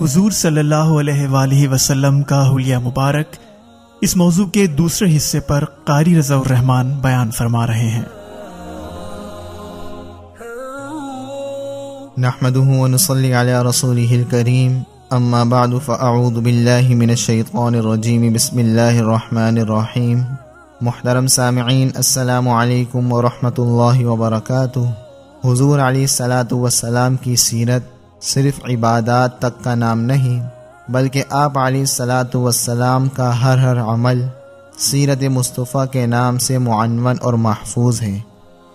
حضور صلی اللہ علیہ وآلہ وسلم کا حلیہ مبارک اس موضوع کے دوسرے حصے پر قاری رضا الرحمان بیان فرما رہے ہیں۔ نحمده ونصلي على رسوله الكريم اما بعد، فاعوذ بالله من الشيطان الرجيم بسم الله الرحمن الرحيم محترم سامعین، السلام علیکم ورحمۃ اللہ وبرکاتہ۔ حضور علیہ الصلاۃ والسلام کی سیرت صرف عبادات تک کا نام نہیں، بلکہ آپ علیہ الصلاۃ والسلام کا ہر ہر عمل سیرت مصطفیٰ کے نام سے معنون اور محفوظ ہے۔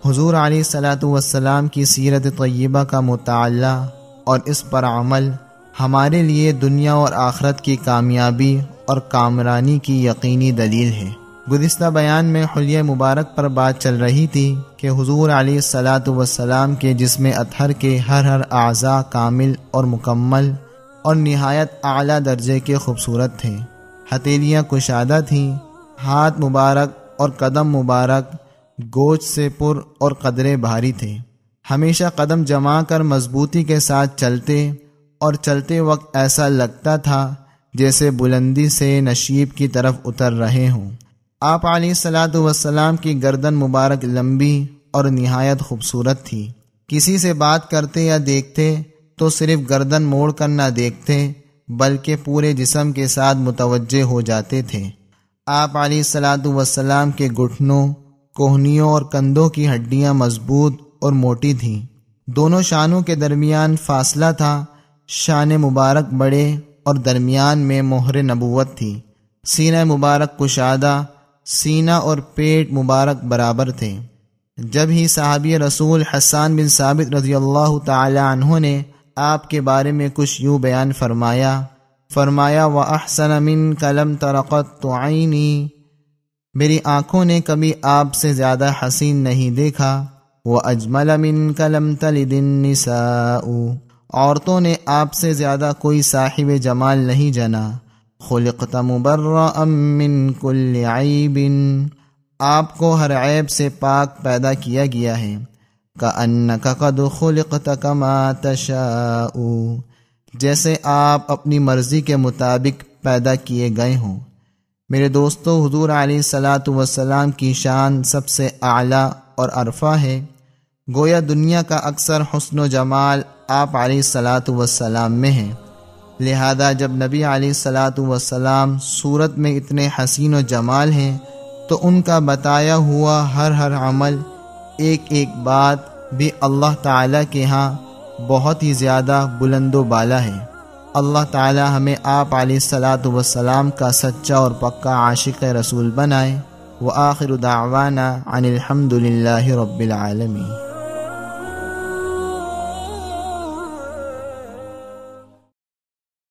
حضور علیہ صلاۃ والسلام کی سیرت طیبہ کا مطالعہ اور اس پر عمل ہمارے لیے دنیا اور آخرت کی کامیابی اور کامرانی کی یقینی دلیل ہے۔ گزشتہ بیان میں حلیہ مبارک پر بات چل رہی تھی کہ حضور علیہ صلاۃ والسلام کے جسم اطہر کے ہر ہر اعضاء کامل اور مکمل اور نہایت اعلیٰ درجے کے خوبصورت تھے۔ ہتیلیاں کشادہ تھیں، ہاتھ مبارک اور قدم مبارک، گوشت سے پر اور قدرے بھاری تھے۔ ہمیشہ قدم جما کر مضبوطی کے ساتھ چلتے اور چلتے وقت ایسا لگتا تھا جیسے بلندی سے نشیب کی طرف اتر رہے ہوں۔ آپ علیہ صلاۃ وسلام کی گردن مبارک لمبی اور نہایت خوبصورت تھی۔ کسی سے بات کرتے یا دیکھتے تو صرف گردن موڑ کر نہ دیکھتے، بلکہ پورے جسم کے ساتھ متوجہ ہو جاتے تھے۔ آپ علیہ صلاۃ وسلام کے گھٹنوں، کوہنیوں اور کندھوں کی ہڈیاں مضبوط اور موٹی تھیں۔ دونوں شانوں کے درمیان فاصلہ تھا۔ شان مبارک بڑے اور درمیان میں مہر نبوت تھی۔ سینہ مبارک کشادہ سینہ اور پیٹ مبارک برابر تھے۔ جب ہی صحابی رسول حسان بن ثابت رضی اللہ تعالی عنہ نے آپ کے بارے میں کچھ یوں بیان فرمایا فرمایا و احسن من کلم ترقت تو میری آنکھوں نے کبھی آپ سے زیادہ حسین نہیں دیکھا۔ وہ اجمل من کلم دن عورتوں نے آپ سے زیادہ کوئی صاحب جمال نہیں جنا۔ خلقت مبرا من کل عیب۔ آپ کو ہر عیب سے پاک پیدا کیا گیا ہے۔ کا ان کا قد خلقت کما تشاء۔ جیسے آپ اپنی مرضی کے مطابق پیدا کیے گئے ہوں۔ میرے دوستو، حضور علیہ صلاۃ وسلام کی شان سب سے اعلیٰ اور عرفہ ہے۔ گویا دنیا کا اکثر حسن و جمال آپ علیہ صلاۃ وسلام میں ہے۔ لہذا جب نبی علیہ صلاۃ وسلام صورت میں اتنے حسین و جمال ہیں، تو ان کا بتایا ہوا ہر ہر عمل ایک ایک بات بھی اللہ تعالیٰ کے ہاں بہت ہی زیادہ بلند و بالا ہے۔ اللہ تعالی ہمیں آپ علیہ السلاۃ وسلام کا سچا اور پکا عاشق رسول بنائے۔ وہ آخر دعوانا عن الحمد للہ رب العالمین۔